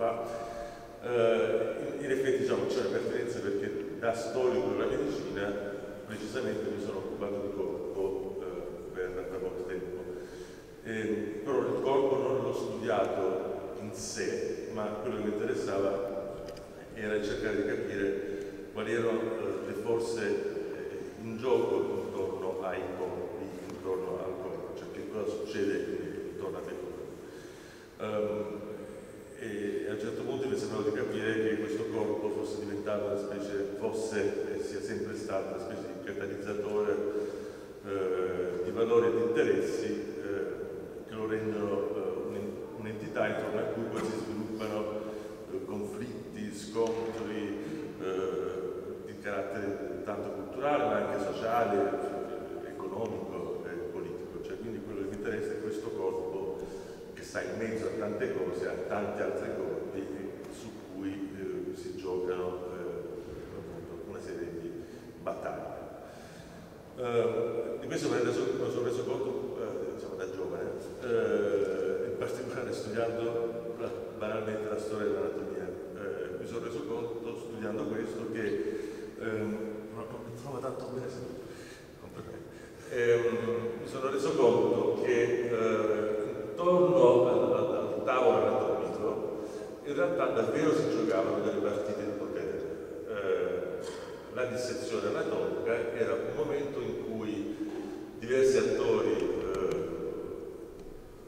fa. In, in, effetti diciamo, c'è una pertinenza perché da storico della medicina precisamente mi sono occupato di corpo per, per molto tempo. Eh, però il corpo non l'ho studiato in sé, ma quello che mi interessava era cercare di capire quali erano eh, le forze eh, in gioco intorno ai corpi, intorno al corpo, cioè che cosa succede intorno a te. Um, e a un certo punto mi sembrava di capire che questo corpo fosse diventato una specie, fosse e sia sempre stato una specie di catalizzatore eh, di valori e di interessi eh, che lo rendono eh, un'entità intorno a cui poi si sviluppano eh, conflitti, scontri eh, di carattere tanto culturale ma anche sociale, economico e politico. Cioè, quindi quello che mi interessa è questo corpo che sta in mezzo a tante cose, a tanti altri corpi su cui eh, si giocano eh, una serie di battaglie. Uh, di questo me ne sono reso conto uh, diciamo, da giovane, uh, in particolare studiando la, banalmente la storia dell'anatomia. mi sono reso conto studiando questo che non mi trovo tanto bene um, mi sono reso conto che intorno al, al, al tavolo anatomico in realtà davvero si giocavano delle partite di la dissezione anatomica era un momento in cui diversi attori eh,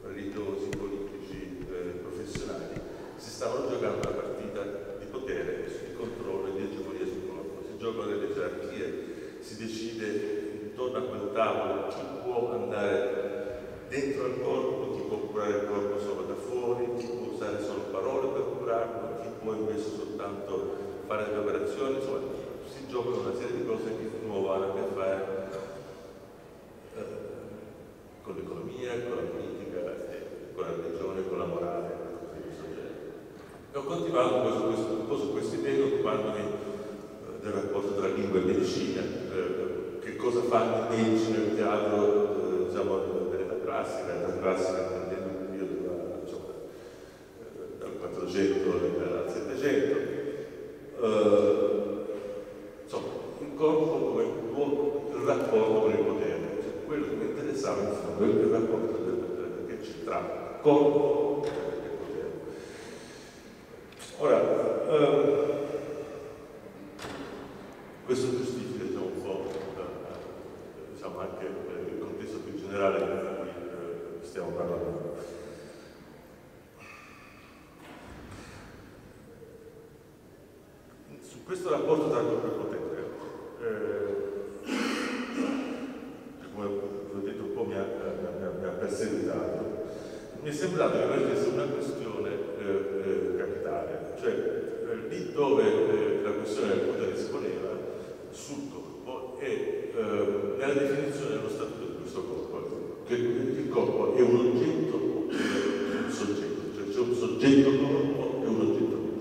religiosi, politici, eh, professionali si stavano giocando una partita di potere, di controllo e di egemonia sul corpo. Si giocano delle gerarchie, si decide intorno a quel tavolo chi può andare dentro al corpo, chi può curare il corpo solo da fuori, chi può usare solo parole per curarlo, chi può invece soltanto fare operazioni, insomma si giocano una serie di cose che di nuovo hanno a che fare eh, con l'economia, con la politica, eh, con la religione, con la morale, cose di questo genere. E ho continuato un po' su queste idee occupandomi eh, del rapporto tra lingua e medicina, che cosa fanno i medici nel teatro eh, diciamo, dell'età classica, l'età classica intendendo il periodo diciamo, dal 400 al 700. Uh, il corpo come luogo, il rapporto con il potere. Cioè, quello che mi interessava in fondo è il rapporto del, del, che c'è tra corpo e potere. Ora, eh, questo giustifica diciamo, un po' diciamo, anche il contesto più generale di cui eh, stiamo parlando. Su questo rapporto tra corpo e potere eh, come ho detto un po' mi ha, mi ha, mi ha perseguitato, mi è sembrato che emergesse una questione eh, eh, capitale, cioè eh, lì dove eh, la questione del potere si poneva sul corpo e nella definizione dello statuto di questo corpo, che il corpo è un oggetto o un soggetto, cioè c'è un soggetto corpo e un oggetto corpo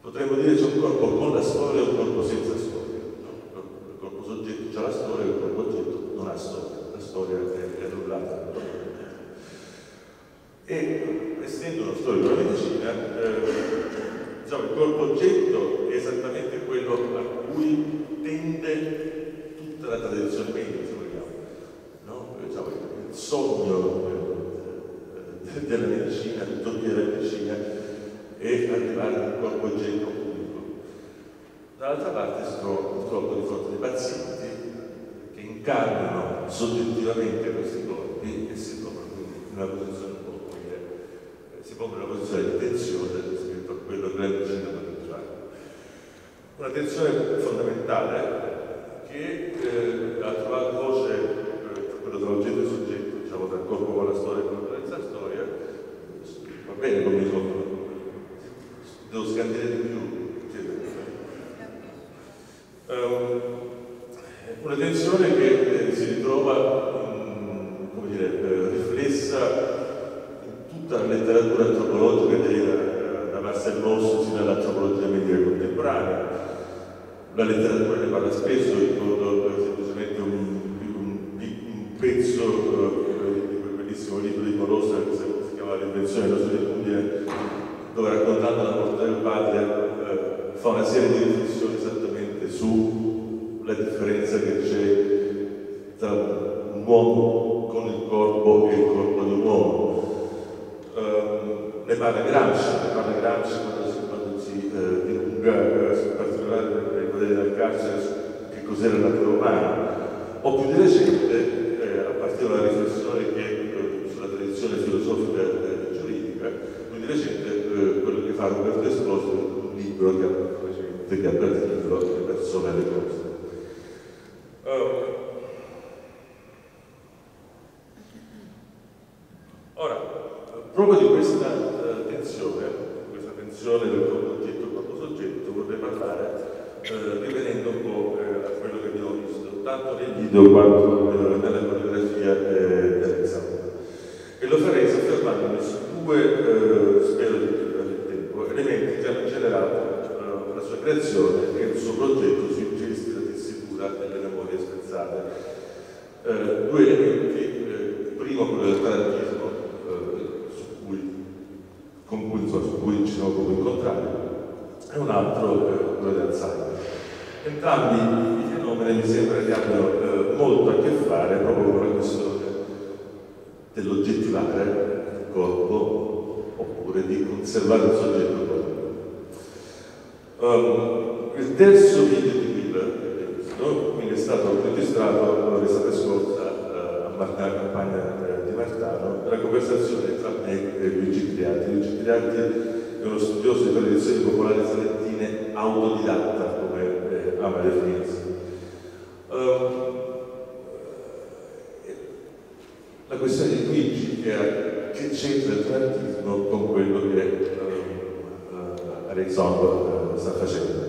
potremmo dire c'è un corpo con la storia e un corpo senza storia. No? Il corpo soggetto ha la storia, il corpo oggetto non ha storia, la storia è, è annullata. E essendo uno storico della medicina, eh, diciamo, il corpo oggetto è esattamente quello a cui tende tutta la tradizione medica, se vogliamo. No? Diciamo, il sogno eh, della medicina, l'utopia della medicina e arrivare al corpo oggetto unico. Dall'altra parte si trova di fronte dei pazienti che incarnano soggettivamente questi corpi e si trovano quindi in una posizione un po' come eh, si in una posizione di tensione rispetto a quello che la medicina potrebbe fare. Una tensione fondamentale Ehm, una tensione che eh, si ritrova come dire, eh, riflessa in tutta la letteratura antropologica eh, da Marcel Mauss fino all'antropologia medievale contemporanea. La letteratura ne parla spesso, ricordo semplicemente un, un, un pezzo di quel bellissimo libro di Colossa che si chiama L'invenzione della solitudine, dove raccontando la morte del padre fa una serie di riflessioni esattamente sulla differenza che c'è tra un uomo con il corpo e il corpo di un uomo. Uh, ne parla Gramsci, ne parla Gramsci quando si, quando si divulga, uh, in particolare nei modelli del carcere, che cos'era la natura umana. O più di recente, eh, a partire dalla riflessione che sulla tradizione filosofica e giuridica, più di recente quello che fa Roberto Esposito, un libro che ha, che ha per titolo Le persone e le cose. Ora, proprio di questa uh, tensione, questa tensione del corpo-oggetto, corpo-soggetto, vorrei parlare uh, rivedendo un po' uh, a quello che abbiamo visto, tanto nel video quanto nella coreografia dell'esame. E lo farei soffermandomi su due, spero di più del tempo, elementi che hanno generato la sua creazione e il suo progetto sui gesti da tessitura delle memorie spezzate. Due elementi, primo quello del tarantismo, con cui, insomma, su cui ci siamo proprio incontrati, e un altro eh, quello di Alzheimer. Entrambi i fenomeni mi sembra che abbiano eh, molto a che fare proprio con la questione dell'oggettivare il corpo oppure di conservare il soggetto. Um, il terzo video di Will, visto, quindi è stato registrato l'estate scorsa a Martana, campagna di Martano, la conversazione tra me e Luigi Triati. Luigi Triati è uno studioso di tradizioni popolari salentine autodidatta, come eh, ama definirsi. Um, la questione di Luigi era che c'entra il tarantismo con quello che uh, Alexandre uh, sta facendo.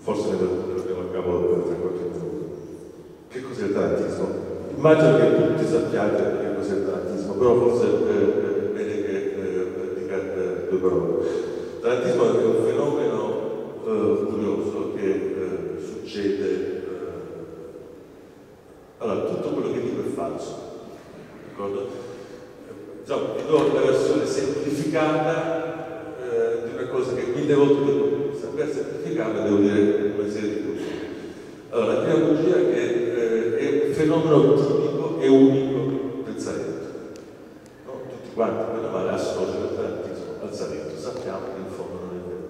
Forse ne vedremo a capo tra qualche minuto. Che cos'è il tarantismo? Immagino che tutti sappiate che cos'è il tarantismo, però forse è bene che eh, dica eh, due parole. Il tarantismo è un fenomeno eh, curioso che eh, succede. allora, tutto quello che dico è falso, d'accordo? Diciamo, vi do la versione semplificata di una cosa che mille volte devo saper semplificare, devo dire una serie di cose. Allora, la prima bugia è che è un fenomeno tipico e unico del Salento. Quanti, meno male, associano il tarantismo al Salento. Sappiamo che in fondo non è vero.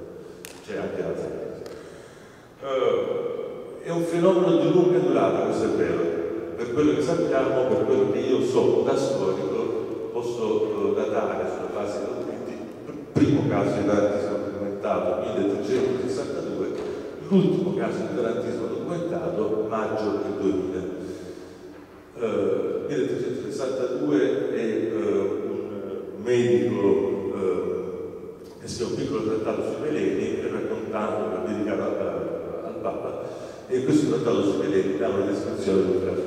C'è anche al Salento. Uh, è un fenomeno di lunga durata, questo è vero. Per quello che sappiamo, per quello che io so da storico, posso uh, datare sulla base dei documenti primo caso di tarantismo documentato 1362, l'ultimo caso di tarantismo documentato maggio del 2000. Uh, 1362 è un medico uh, che scrive un piccolo trattato sui veleni raccontando, dedicato al, Papa, e questo trattato sui veleni dà una descrizione del caso.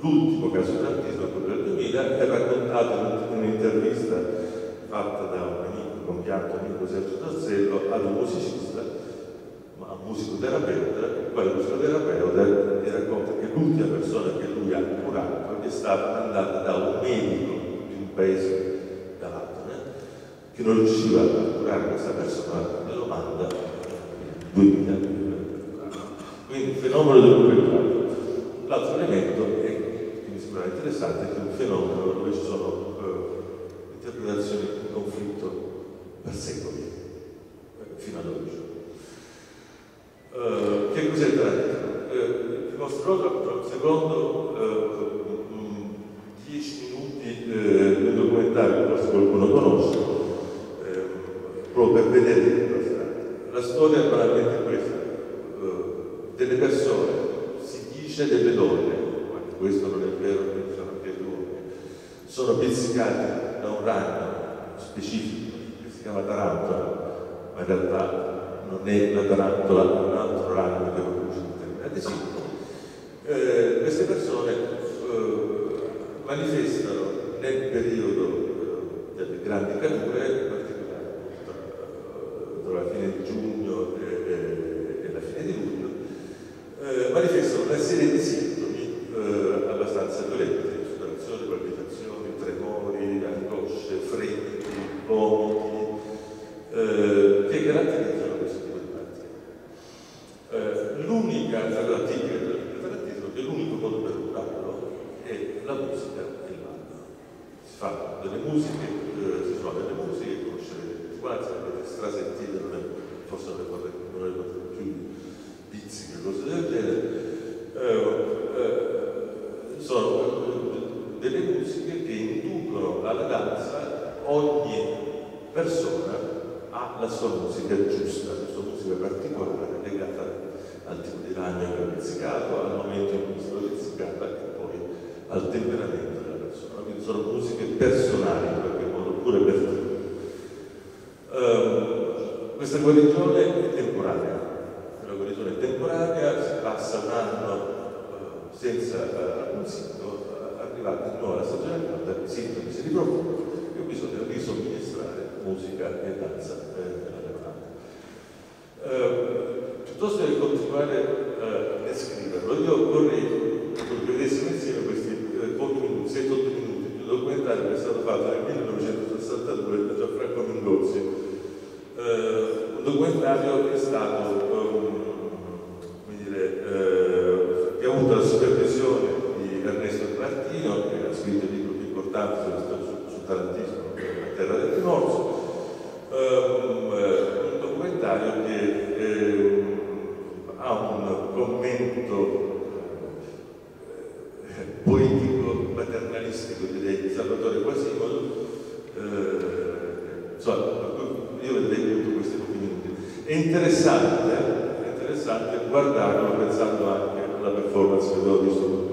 L'ultimo caso di tarantismo, quello del 2000, è raccontato in un'intervista fatta da un amico, compianto amico Sergio Torzello, ad un musicista ma un musicoterapeuta, quale musicoterapeuta gli racconta che l'ultima persona che lui ha curato è stata andata da un medico di un paese che non riusciva a curare questa persona, glielo manda 2000 Quindi il fenomeno del recuperato. L'altro elemento è, che mi sembra interessante, è che è un fenomeno dove ci sono eh, interpretazioni in conflitto per secoli, eh, fino ad oggi. Uh, che cos'è il tarantismo? Uh, vi mostrerò secondo persone eh, manifestano nel periodo eh, delle grandi cadure, in particolare appunto, tra la fine di giugno e, e la fine di luglio, eh, manifestano una serie di sintomi eh, abbastanza violenti, sudorazioni, palpitazioni, tremori, angosce, freddi, vomiti, che caratterizzano questo tipo di malattia. L'unica alternativa musiche, eh, si sono delle musiche, conoscere le quali avete strasentite, non è, forse non le fate più pizziche, cose del genere. Eh, eh, sono delle musiche che inducono alla danza ogni persona ha la sua musica giusta, la sua musica particolare legata al tipo di ragno che ha pizzicato, al momento in cui è stata pizzicata e poi al temperamento della persona. Quindi sono musiche personali in qualche modo, pure per te. Uh, questa guarigione è temporanea, è una guarigione temporanea, si passa un anno uh, senza uh, un sintomo, arrivati di nuovo alla stagione calda, i sintomi si ripropongono e bisogna risomministrare musica e danza eh, eh, piuttosto che continuare eh, a scriverlo, io vorrei che vedessimo insieme questi eh, pochi minuti, 7-8 minuti, di un documentario che è stato fatto nel 1962 da Gianfranco Mingozzi, eh, un documentario che è stato, um, come dire, eh, che ha avuto la supervisione di Ernesto Di Martino, che ha scritto libri più importanti su, su, tarantismo, La terra del rimorso, um, un documentario che eh, ha un commento eh, poetico, paternalistico direi di Salvatore Quasimodo, eh, io vedrei tutto questi pochi. È interessante, è interessante guardarlo pensando anche alla performance che avevo visto